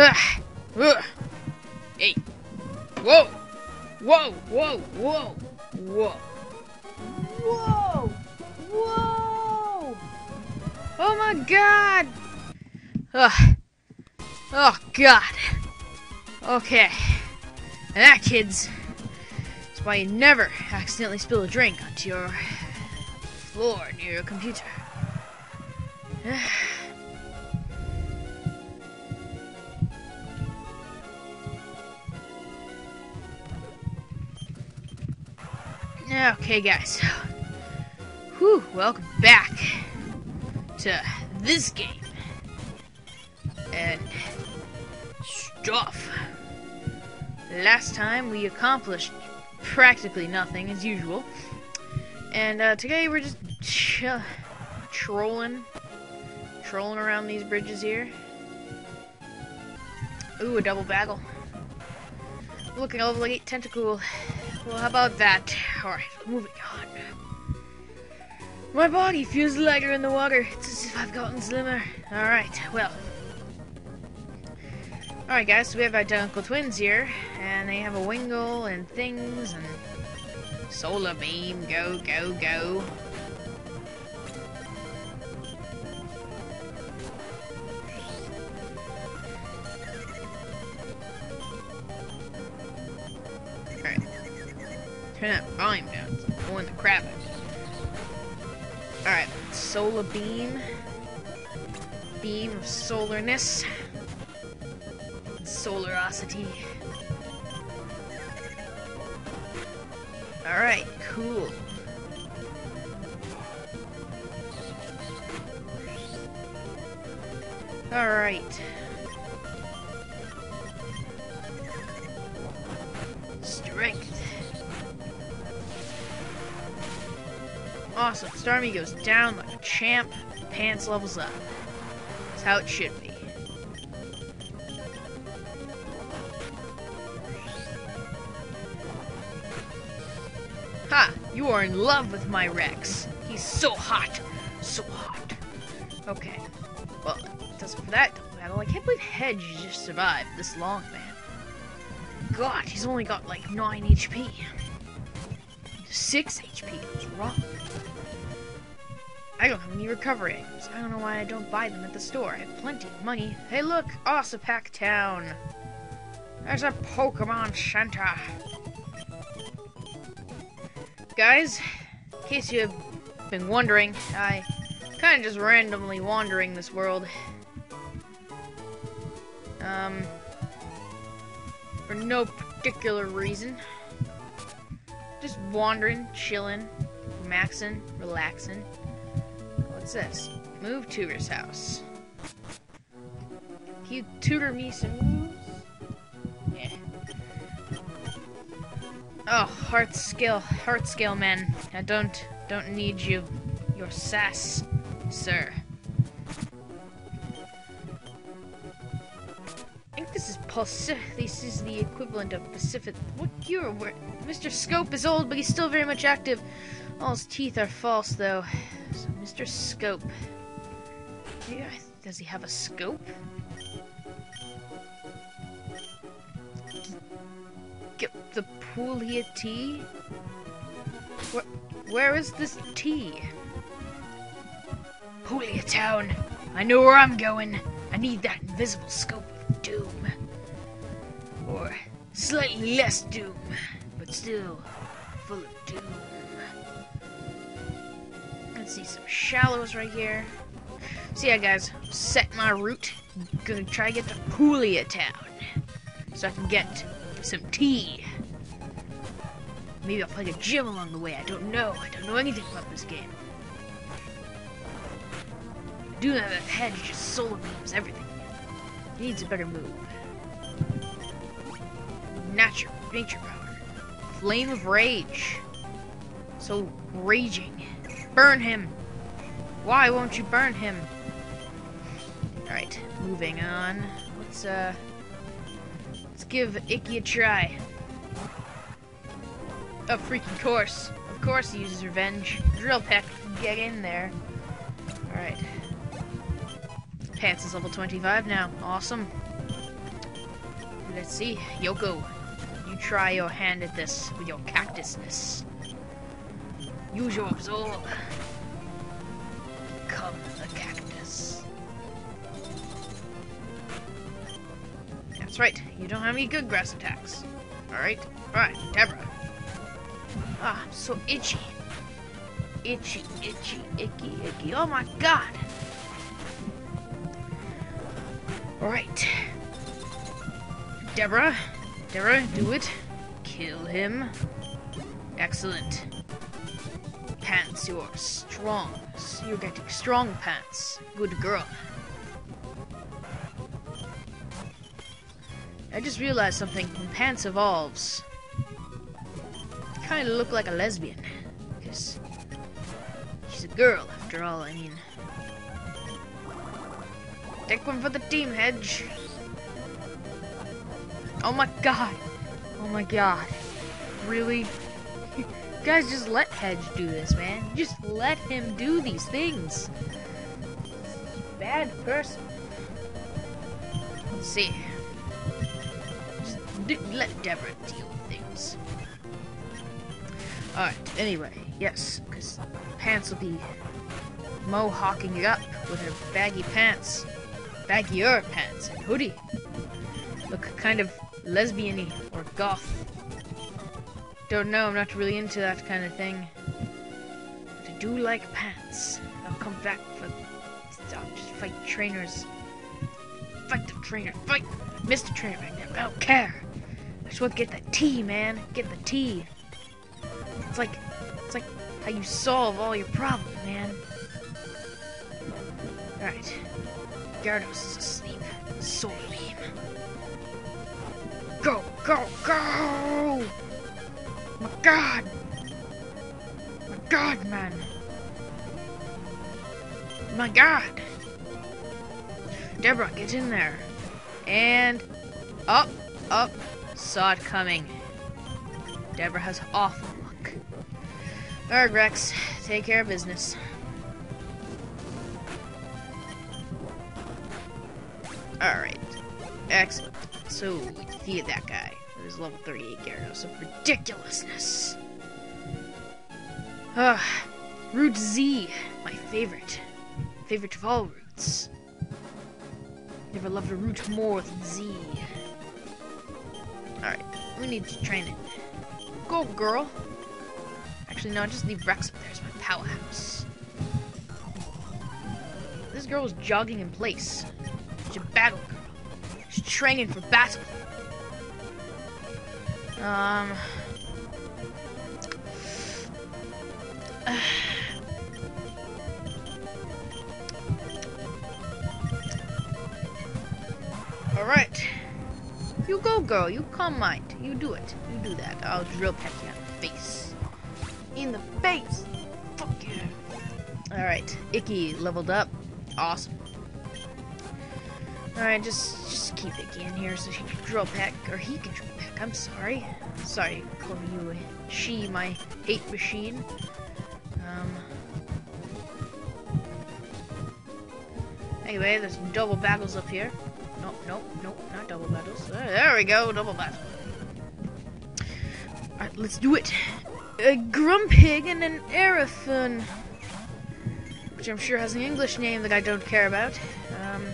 Ugh. Ugh. Hey. Whoa. Whoa. Whoa. Whoa. Whoa. Whoa. Whoa. Oh my god. Ugh. Oh god. Okay. And that, kids. That's why you never accidentally spill a drink onto your floor near your computer. Okay, guys. Whew, welcome back to this game. And stuff. Last time we accomplished practically nothing as usual. And uh, today we're just trolling. Trolling around these bridges here. Ooh, a double bagel. Looking over like 8 Tentacool. Well, how about that? Alright, moving on. My body feels lighter in the water. It's as if I've gotten slimmer. Alright, well. Alright guys, so we have identical twins here, and they have a Wingull and things, and solar beam, go, go, go. Turn that volume down. It's pulling the crap out Alright, solar beam. Beam of solarness. Solarosity. Alright, cool. Alright. Awesome. Starmie goes down like a champ. Pants levels up. That's how it should be. Ha! You are in love with my Rex. He's so hot. So hot. Okay. Well, that's for that battle. I can't believe Hedge just survived this long, man. God, he's only got like 9 HP. 6 HP. What's wrong? I don't have any recovery items. I don't know why I don't buy them at the store. I have plenty of money. Hey look, Ossipac Town. There's a Pokemon Center. Guys, in case you have been wondering, I kind of just randomly wandering this world. Um, for no particular reason. Just wandering, chilling, maxing, relaxing. What's this? Move tutor's house. Can you tutor me some moves? Yeah. Oh, Heart Scale, Heart Scale, man. I don't, don't need you. Your sass, sir. I think this is Pacific. This is the equivalent of Pacific. What year? Mr. Scope is old, but he's still very much active. All his teeth are false, though. So, Mr. Scope. Does he have a scope? Get the Puglia tea? Where, where is this tea? Puglia Town. I know where I'm going. I need that invisible scope of doom. Or slightly less doom, but still full of doom see some shallows right here. So yeah, guys, set my route. Gonna try to get to Puglia Town. So I can get some tea. Maybe I'll play a gym along the way. I don't know. I don't know anything about this game. I do know that head just solar beams everything. Needs a better move. Natural, nature power. Flame of Rage. So raging. Burn him! Why won't you burn him? Alright, moving on. Let's, uh... Let's give Icky a try. Of freaking course. Of course he uses revenge. Drill Peck, get in there. Alright. Pants is level 25 now. Awesome. let's see. Yoko, you try your hand at this with your cactusness. Use your absorb. Come the cactus. That's right, you don't have any good grass attacks. Alright, alright, Deborah. Ah, I'm so itchy. Itchy, itchy, icky, icky. Oh my god! Alright. Deborah. Deborah, do it. Kill him. Excellent. Pants, you're strong. You're getting strong pants. Good girl. I just realized something. When Pants evolves, kind of look like a lesbian. Because she's a girl, after all, I mean. Take one for the team, Hedge. Oh my god. Oh my god. Really? Guys, just let Hedge do this, man. Just let him do these things. Bad person. Let's see. Just let Deborah deal with things. Alright, anyway, yes, because Pants will be mohawking it up with her baggy pants. Baggier pants and hoodie. Look kind of lesbian or goth. Don't know, I'm not really into that kind of thing. But I do like pants. I'll come back for... I'll just fight trainers. Fight the trainer. Fight! Mr. Trainer. I don't care. I just want to get the tea, man. Get the tea. It's like... It's like how you solve all your problems, man. Alright. Gyarados is asleep. Solar Beam. Go, go, go! God! My god, man! My god! Deborah, get in there. And up, up. Saw it coming. Deborah has awful luck. Alright, Rex. Take care of business. Alright. Excellent. So, we defeated that guy with level 38 Gyarados of ridiculousness. Ah, Route Z, my favorite. Favorite of all routes. Never loved a route more than Z. Alright, we need to train it. Go, girl! Actually, no, just leave Rex up there as my powerhouse. This girl was jogging in place. She's a battle girl. She's training for battle. Um. Alright. You go, girl. You calm mind. You do it. You do that. I'll drill peck you in the face. In the face! Fuck yeah. Alright. Icky leveled up. Awesome. Alright, just just keep Icky in here so she can drill peck. Or he can drill. I'm sorry. Sorry calling you she, my hate machine. Um. Anyway, there's double battles up here. Nope, nope, nope, not double battles. There we go, double battle. Alright, let's do it. A Grumpig and an Aerophone. Which I'm sure has an English name that I don't care about. Um.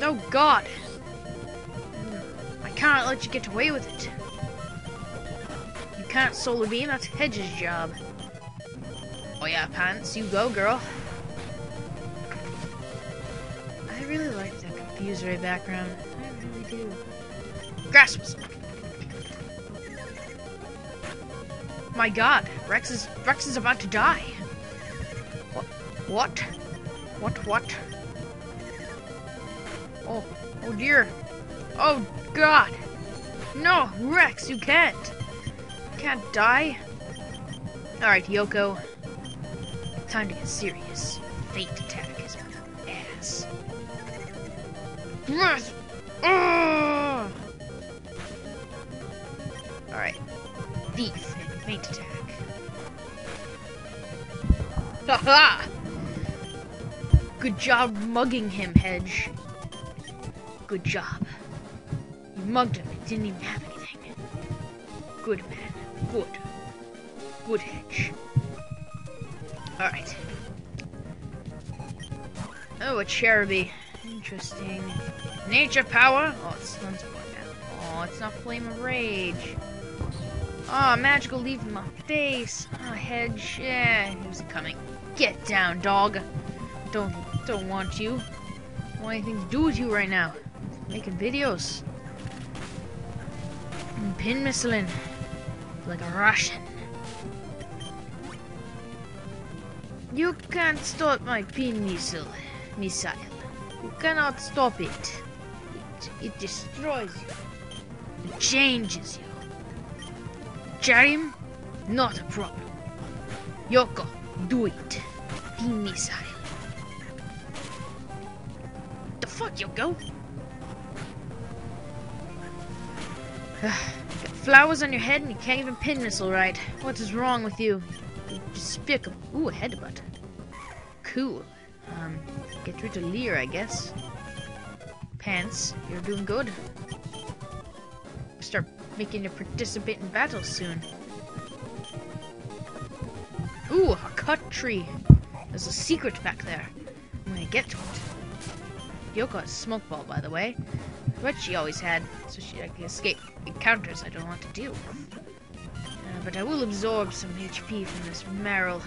Oh god! Can't let you get away with it. You can't solar beam, that's Hedge's job. Oh yeah, Pants, you go, girl. I really like that Confusory background. I really do. Grass. My god, Rex is Rex is about to die. What? What? What? What? Oh, oh dear. Oh god. No, Rex, you can't. You can't die. Alright, Yoko. Time to get serious. Fate attack is my ass. Yes! Alright. Thief and attack. Haha! Good job mugging him, Hedge. Good job. Mugged him. He didn't even have anything. Good man. Good. Good hedge. Alright. Oh, a Cherubi. Interesting. Nature power? Oh, it's Sunspoint now. Oh, it's not Flame of Rage. Oh, magical leaf in my face. Oh, hedge. Yeah, who's coming? Get down, dog. Don't don't want you. Don't want anything to do with you right now. Making videos. And pin missiling. Like a Russian. You can't stop my pin missile. Missile. You cannot stop it. It, it destroys you. It changes you. Jarim, not a problem. Yoko, do it. Pin missile. The fuck, Yoko? flowers on your head and you can't even pin missile right. What is wrong with you? You despicable. Ooh, a headbutt. Cool. Um, get rid of Lear, I guess. Pants, you're doing good. Start making you participate in battles soon. Ooh, a cut tree. There's a secret back there. I'm gonna get to it. Yoko has smoke ball, by the way. What she always had, so she can escape encounters I don't want to deal with. Uh, but I will absorb some HP from this Marill.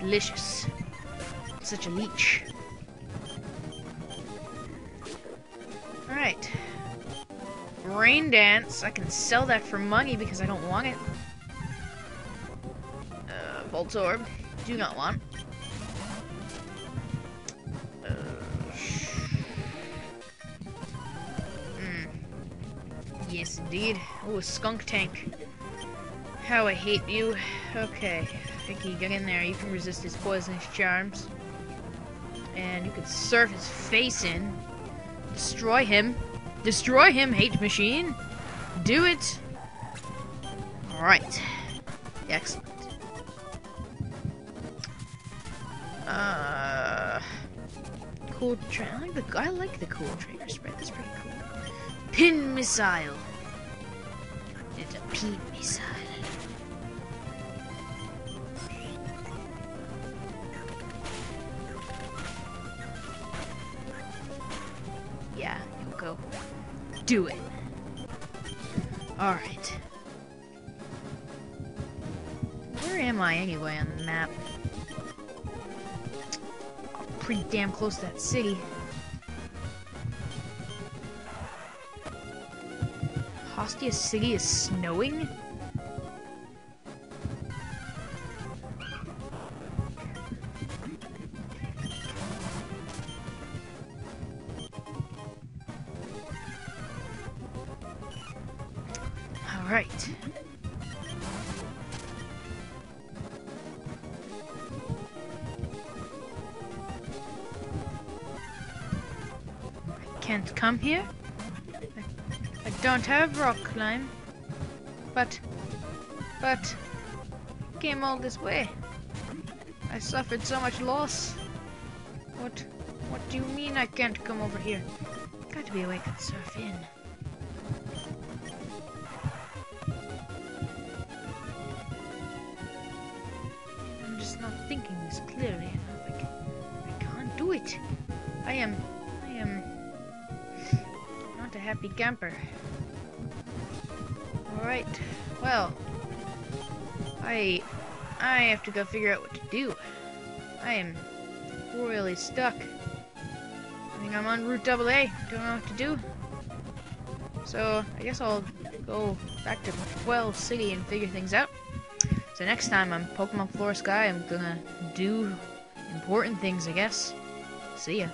Delicious. Such a leech. Alright. Rain Dance. I can sell that for money because I don't want it. Uh, Voltorb. Do not want. Indeed. Oh, Skuntank. How I hate you. Okay, Vicky, get in there. You can resist his poisonous charms. And you can surf his face in. Destroy him. Destroy him, hate machine. Do it. Alright. Excellent. Uh, cool train. I like the I like the cool trainer spread. That's pretty cool. Pin missile. It's a pin missile. Yeah, Yoko. Do it. Alright. Where am I anyway on the map? Pretty damn close to that city. Hostia City is snowing? Alright. Can't come here? Don't have rock climb. But, but, came all this way. I suffered so much loss. What, what do you mean I can't come over here? Got to be a way I surf in. I'm just not thinking this clearly enough. I, ca- I can't do it. I am, I am not a happy camper. Alright, well, I, I have to go figure out what to do. I am royally stuck. I think I'm on Route Double A. Don't know what to do. So I guess I'll go back to Quell City and figure things out. So next time I'm Pokemon Flora Sky, I'm gonna do important things, I guess. See ya.